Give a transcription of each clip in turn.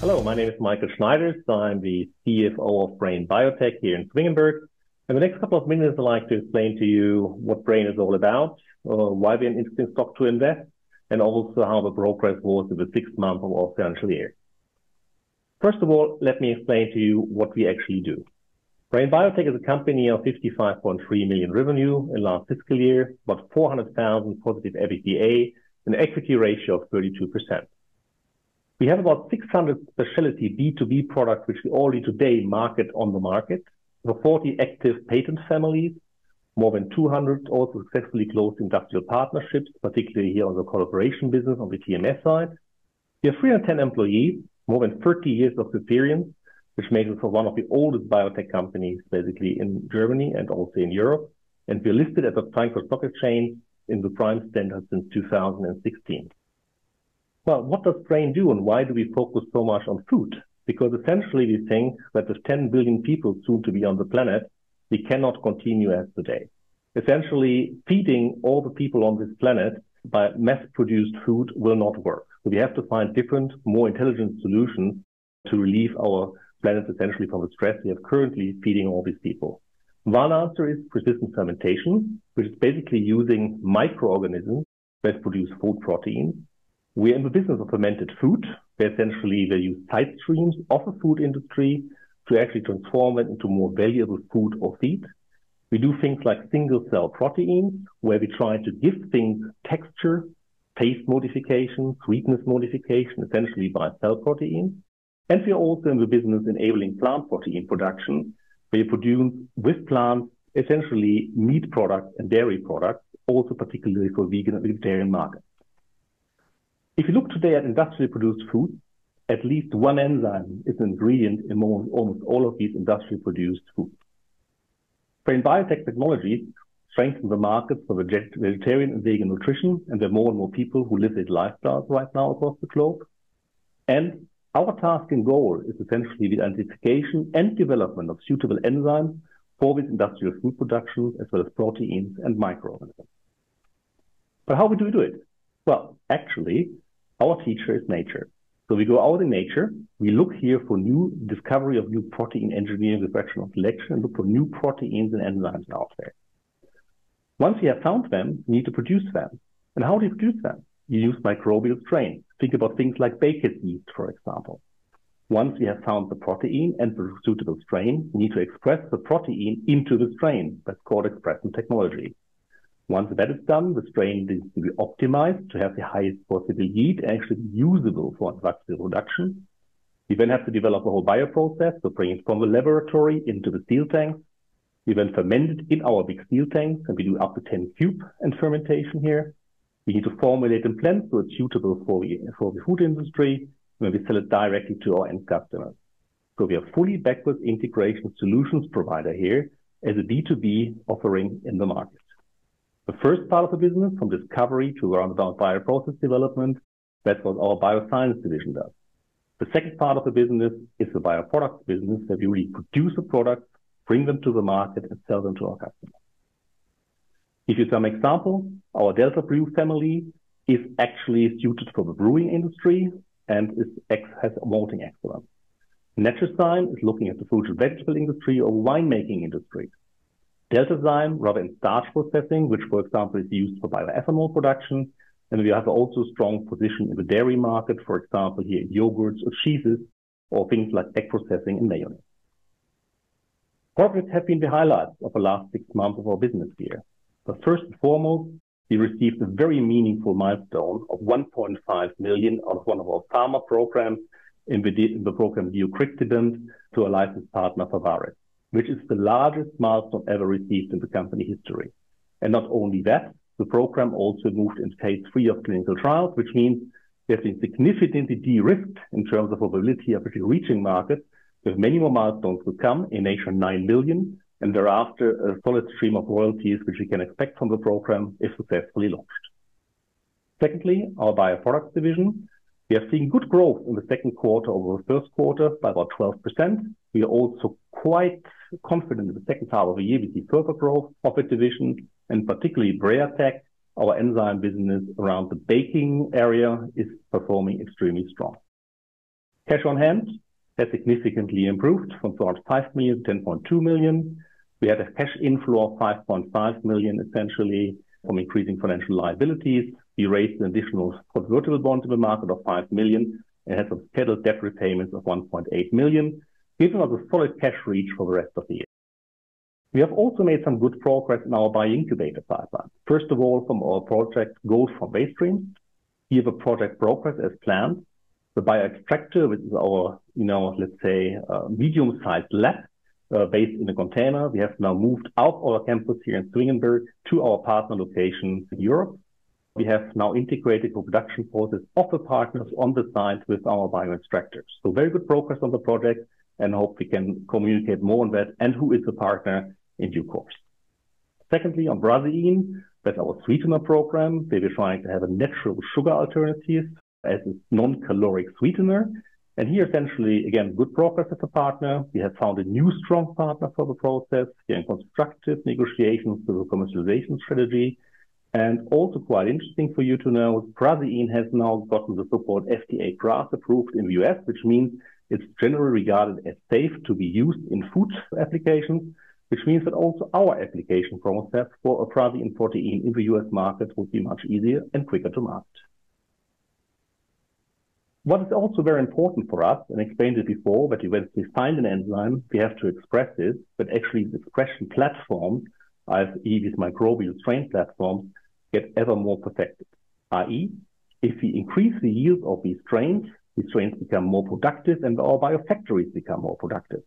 Hello, my name is Michael Schneiders. I'm the CFO of Brain Biotech here in Zwingenberg. In the next couple of minutes, I'd like to explain to you what Brain is all about, uh, why we're an interesting stock to invest, and also how the progress was in the sixth month of our financial year. First of all, let me explain to you what we actually do. Brain Biotech is a company of 55.3 million revenue in last fiscal year, about 400,000 positive EBITDA, an equity ratio of 32%. We have about 600 specialty B2B products, which we already today market on the market. The 40 active patent families, more than 200 also successfully closed industrial partnerships, particularly here on the collaboration business on the TMS side. We have 310 employees, more than 30 years of experience, which makes us one of the oldest biotech companies basically in Germany and also in Europe. And we're listed at the Frankfurt Stock Exchange in the prime standard since 2016. Well, what does brain do and why do we focus so much on food? Because essentially we think that with 10 billion people soon to be on the planet, we cannot continue as today. Essentially, feeding all the people on this planet by mass produced food will not work. So we have to find different, more intelligent solutions to relieve our planet essentially from the stress we have currently feeding all these people. One answer is precision fermentation, which is basically using microorganisms that produce food proteins we're in the business of fermented food, where essentially they use side streams of the food industry to actually transform it into more valuable food or feed. We do things like single cell proteins, where we try to give things texture, taste modification, sweetness modification, essentially by cell proteins. And we're also in the business enabling plant protein production, where you produce with plants essentially meat products and dairy products, also particularly for vegan and vegetarian markets. If you look today at industrially produced food, at least one enzyme is an ingredient in almost all of these industrially produced foods. Brain Biotech technologies strengthen the markets for vegetarian and vegan nutrition, and there are more and more people who live these lifestyles right now across the globe. And our task and goal is essentially the identification and development of suitable enzymes for this industrial food production, as well as proteins and microorganisms. But how do we do it? Well, actually, our teacher is nature. So we go out in nature, we look here for new discovery of new protein engineering with fractional selection and look for new proteins and enzymes out there. Once we have found them, we need to produce them. And how do you produce them? You use microbial strains. Think about things like baker's yeast, for example. Once we have found the protein and the suitable strain, we need to express the protein into the strain. That's called expression technology. Once that is done, the strain needs to be optimized to have the highest possible yield actually usable for drug production. We then have to develop a whole bioprocess to bring it from the laboratory into the steel tanks. We then ferment it in our big steel tanks, and we do up to 10 cube and fermentation here. We need to formulate and blend so it's suitable for the, for the food industry, when we sell it directly to our end customers. So we are fully backwards integration solutions provider here as a B2B offering in the market. The first part of the business, from discovery to around about bioprocess development, that's what our bioscience division does. The second part of the business is the bioproducts business, where we really produce the products, bring them to the market, and sell them to our customers. Give you some example, our Delta Brew family is actually suited for the brewing industry and is, has malting excellence. Natrazyme is looking at the fruit and vegetable industry or winemaking industry. Deltazyme, rather in starch processing, which, for example, is used for bioethanol production. And we have also strong position in the dairy market, for example, here in yogurts or cheeses, or things like egg processing and mayonnaise. Corporates have been the highlights of the last six months of our business year. But first and foremost, we received a very meaningful milestone of 1.5 million out of one of our pharma programs in the, in the program Deucrictibant to a licensed partner for Pharvaris which is the largest milestone ever received in the company history. And not only that, the program also moved into phase three of clinical trials, which means we have been significantly de-risked in terms of probability of actually reaching market, with many more milestones to come, in nation 9 million, and thereafter a solid stream of royalties, which we can expect from the program if successfully launched. Secondly, our bioproducts division. We have seen good growth in the second quarter over the first quarter by about 12%. We are also quite confident in the second half of the year we see further growth of the division, and particularly Breatec, our enzyme business around the baking area, is performing extremely strong. Cash on hand has significantly improved from around 5 million to 10.2 million. We had a cash inflow of 5.5 million, essentially from increasing financial liabilities. We raised an additional convertible bond in the market of 5 million and had some scheduled debt repayments of 1.8 million, giving us a solid cash reach for the rest of the year. We have also made some good progress in our bioincubator pipeline. First of all, from our project Gold from Waste Streams. Here the project progress as planned. The bioextractor, which is our, you know, let's say, uh, medium-sized lab, uh, based in a container. We have now moved out of our campus here in Zwingenberg to our partner location in Europe. We have now integrated the production process of the partners on the site with our bioextractors. So very good progress on the project and hope we can communicate more on that and who is the partner in due course. Secondly, on brazzein, that's our sweetener program. We're trying to have a natural sugar alternative as a non-caloric sweetener. And here, essentially, again, good progress as a partner. We have found a new strong partner for the process. We're in constructive negotiations with the commercialization strategy. And also quite interesting for you to know, brazzein has now gotten the so-called FDA GRAS approved in the U.S., which means it's generally regarded as safe to be used in food applications, which means that also our application process for a brazzein protein in the U.S. market will be much easier and quicker to market. What is also very important for us, and I explained it before, that when we find an enzyme, we have to express it, but actually the expression platform, i.e., these microbial strain platforms, get ever more perfected. i.e., if we increase the yield of these strains, these strains become more productive and our biofactories become more productive.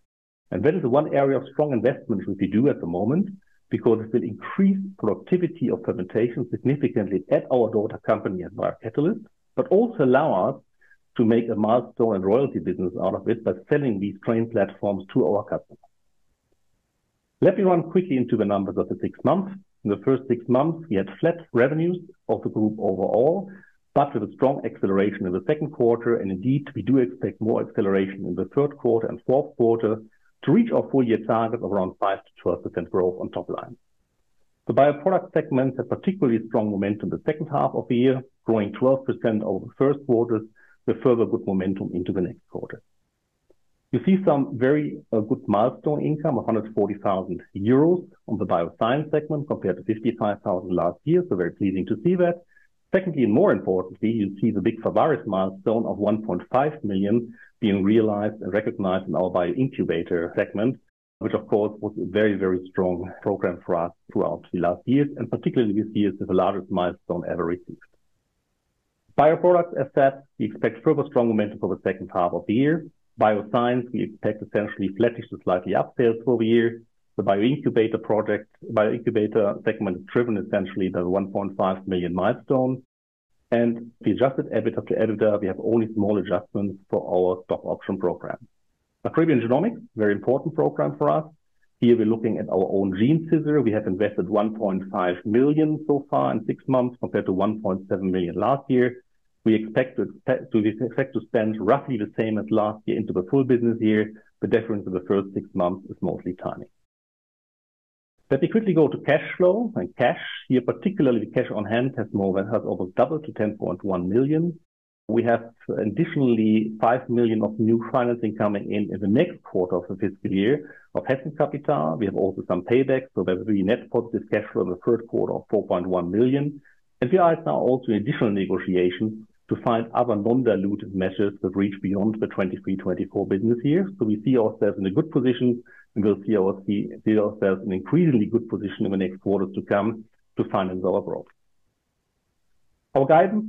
And that is one area of strong investment which we do at the moment, because it will increase productivity of fermentation significantly at our daughter company at Biocatalyst, but also allow us to make a milestone and royalty business out of it by selling these strain platforms to our customers. Let me run quickly into the numbers of the six months. In the first six months, we had flat revenues of the group overall, but with a strong acceleration in the second quarter. And indeed, we do expect more acceleration in the third quarter and fourth quarter to reach our full year target of around 5%-12% growth on top line. The bioproduct segment had particularly strong momentum the second half of the year, growing 12% over the first quarter, with further good momentum into the next quarter. You see some very uh, good milestone income of 140,000 euros on the bioscience segment compared to 55,000 last year. So very pleasing to see that. Secondly, and more importantly, you see the big Pharvaris milestone of 1.5 million being realized and recognized in our bioincubator segment, which of course was a very, very strong program for us throughout the last years, and particularly this year is the largest milestone ever received. Bioproducts, as said, we expect further strong momentum for the second half of the year. Bioscience, we expect essentially flattish to slightly up sales for the year. The bioincubator project, bioincubator segment is driven essentially by the 1.5 million milestone. And the adjusted EBITDA to EBITDA, we have only small adjustments for our stock option program. Akribion Genomics, very important program for us. Here we're looking at our own Gene Scissor. We have invested 1.5 million so far in six months compared to 1.7 million last year. We expect to to expect to spend roughly the same as last year into the full business year. The difference in the first six months is mostly timing. Let me quickly go to cash flow and cash. Here, particularly the cash on hand has more than has almost doubled to 10.1 million. We have additionally 5 million of new financing coming in in the next quarter of the fiscal year of Hessen Capital. We have also some paybacks, so there will be net positive cash flow in the third quarter of 4.1 million. We are now also in additional negotiations to find other non-dilutive measures that reach beyond the 2023/2024 business year. So we see ourselves in a good position, and we'll see ourselves in an increasingly good position in the next quarters to come to finance our growth. Our guidance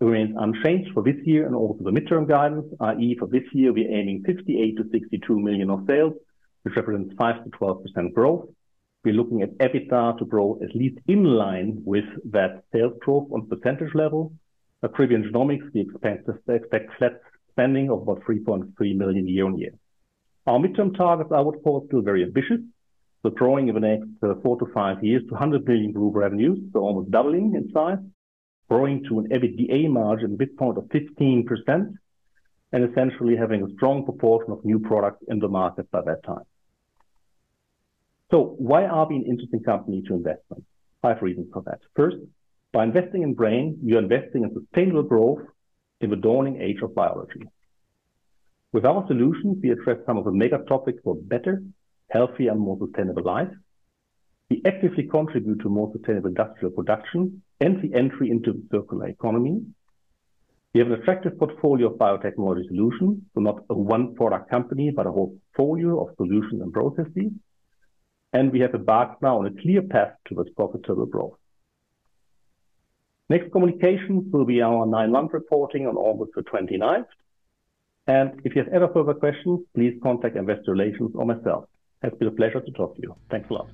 remains unchanged for this year and also the midterm guidance, i.e., for this year, we're aiming 58 million-62 million of sales, which represents 5%-12% growth. We're looking at EBITDA to grow at least in line with that sales growth on percentage level. At Akribion Genomics, we expect expect flat spending of about 3.3 million year-on-year. Our midterm targets are, of course, still very ambitious. So growing in the next uh, four to five years to 100 million group revenues, so almost doubling in size. Growing to an EBITDA margin midpoint of 15%, and essentially having a strong proportion of new products in the market by that time. So why are we an interesting company to invest in? Five reasons for that. First, by investing in Brain, are investing in sustainable growth in the dawning age of biology. With our solutions, we address some of the mega topics for better, healthier, and more sustainable life. We actively contribute to more sustainable industrial production and the entry into the circular economy. We have an attractive portfolio of biotechnology solutions, so not a one product company, but a whole portfolio of solutions and processes. And we have embarked now on a clear path towards profitable growth. Next communications will be our nine-month reporting on August the 29th. And if you have ever further questions, please contact Investor Relations or myself. It's been a pleasure to talk to you. Thanks a lot.